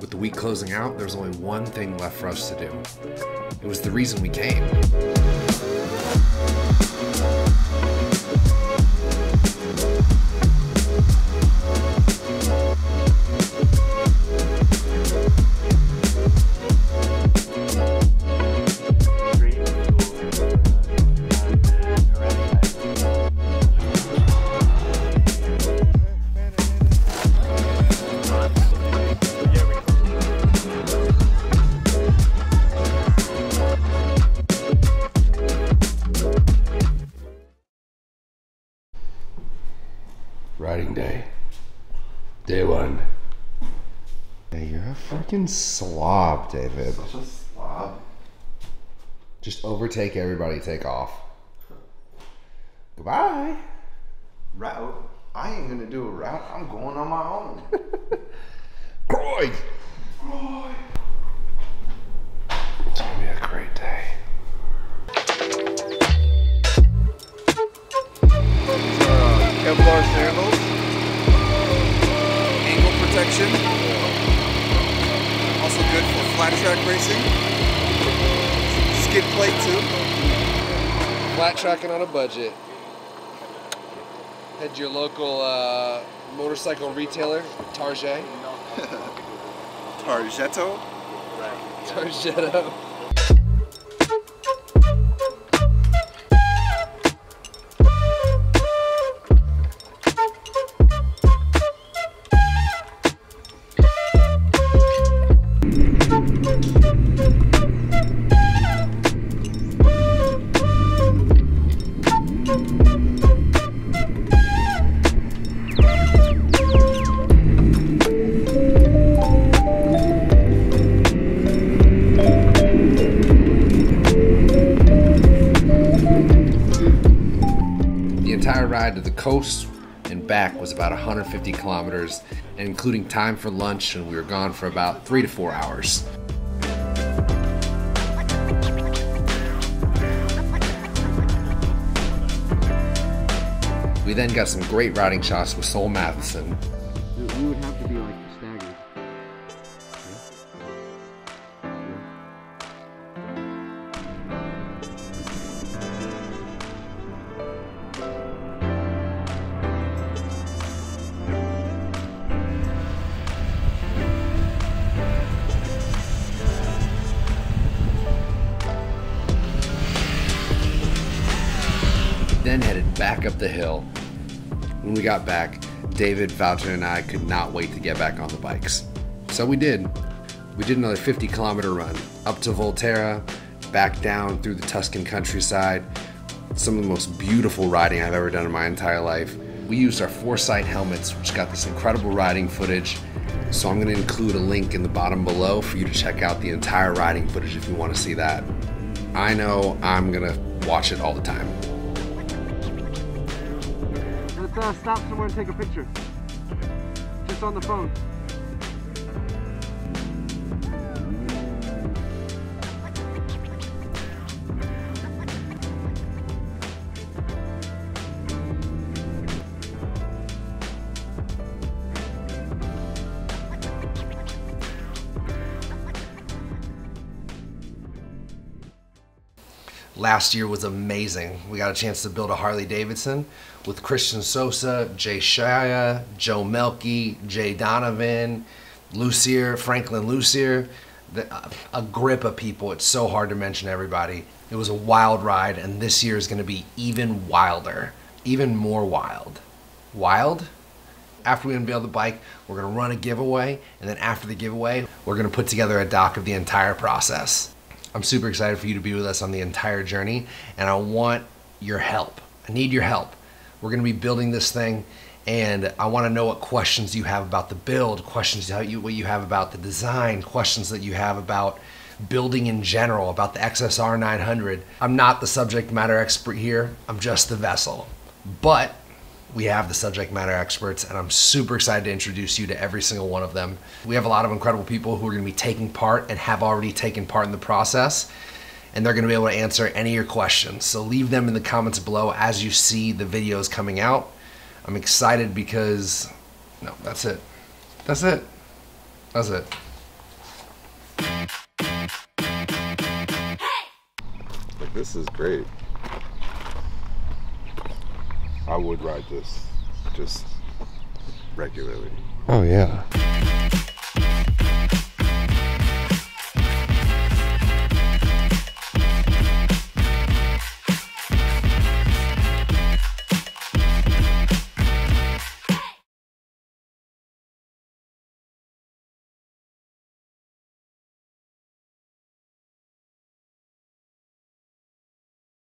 With the week closing out, there was only one thing left for us to do. It was the reason we came. Day. Day one. Hey, you're a freaking slob, David. Such a slob. Just overtake everybody, take off. Goodbye. Route. I ain't gonna do a route. I'm going on my own. Croy! It's protection, also good for flat track racing, skid plate too. Flat tracking on a budget. Head to your local uh, motorcycle retailer, Target. Targetto. Targetto. Ride to the coast and back was about 150 kilometers, including time for lunch, and we were gone for about three to four hours. We then got some great riding shots with Sol Matheson. We would have to be like staggered. Then headed back up the hill. When we got back, David, Voucher, and I could not wait to get back on the bikes. So we did. We did another 50 kilometer run up to Volterra, back down through the Tuscan countryside. Some of the most beautiful riding I've ever done in my entire life. We used our Forcite helmets, which got this incredible riding footage. So I'm going to include a link in the bottom below for you to check out the entire riding footage if you want to see that. I know I'm going to watch it all the time. Uh, stop somewhere and take a picture. Just on the phone. Last year was amazing. We got a chance to build a Harley Davidson with Christian Sosa, Jay Shaya, Joe Melky, Jay Donovan, Lucier, Franklin Lucier, a grip of people. It's so hard to mention everybody. It was a wild ride, and this year is going to be even wilder, even more wild. Wild? After we unveil the bike, we're going to run a giveaway, and then after the giveaway, we're going to put together a doc of the entire process. I'm super excited for you to be with us on the entire journey, and I want your help. I need your help. We're going to be building this thing, and I want to know what questions you have about the build, questions how you what you have about the design, questions that you have about building in general, about the XSR 900. I'm not the subject matter expert here. I'm just the vessel, but we have the subject matter experts, and I'm super excited to introduce you to every single one of them. We have a lot of incredible people who are going to be taking part and have already taken part in the process, and they're going to be able to answer any of your questions. So leave them in the comments below as you see the videos coming out. I'm excited because, no, that's it. That's it. That's it. Like this is great. I would ride this just regularly. Oh yeah.